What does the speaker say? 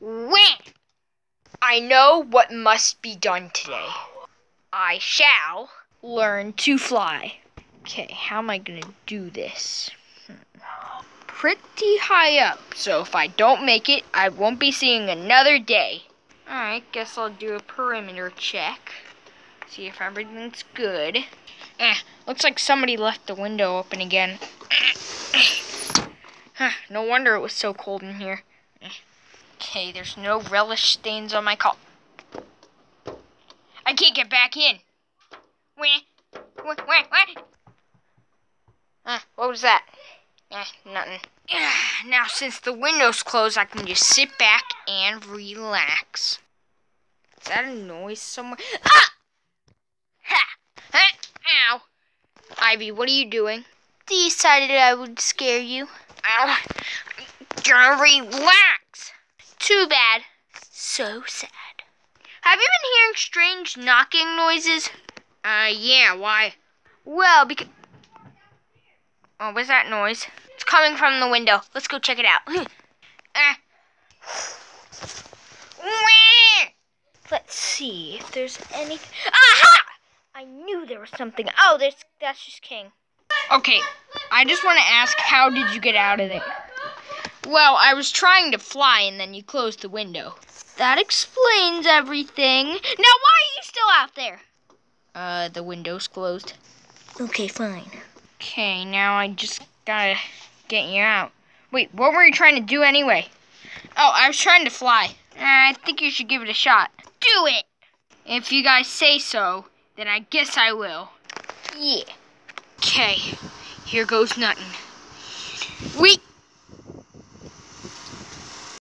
Wham! I know what must be done today. I shall learn to fly. Okay, how am I gonna do this? Pretty high up, so if I don't make it, I won't be seeing another day. Alright, guess I'll do a perimeter check. See if everything's good. Eh, looks like somebody left the window open again. huh, no wonder it was so cold in here. Okay, there's no relish stains on my car. I can't get back in. Wah, wah, wah, wah. Uh, what was that? Eh, nothing. Now, since the window's closed, I can just sit back and relax. Is that a noise somewhere? Ah! Ha! Ha! Ow! Ivy, what are you doing? Decided I would scare you. Ow! Gonna relax. Too bad. So sad. Have you been hearing strange knocking noises? Uh, yeah, why? Well, because... Oh, what's that noise? It's coming from the window. Let's go check it out. ah. Let's see if there's anything. Aha! I knew there was something. Oh, there's that's just King. Okay, I just want to ask, how did you get out of there? Well, I was trying to fly, and then you closed the window. That explains everything. Now, why are you still out there? Uh, the window's closed. Okay, fine. Okay, now I just gotta get you out. Wait, what were you trying to do anyway? Oh, I was trying to fly. Uh, I think you should give it a shot. Do it! If you guys say so, then I guess I will. Yeah. Okay, here goes nothing. We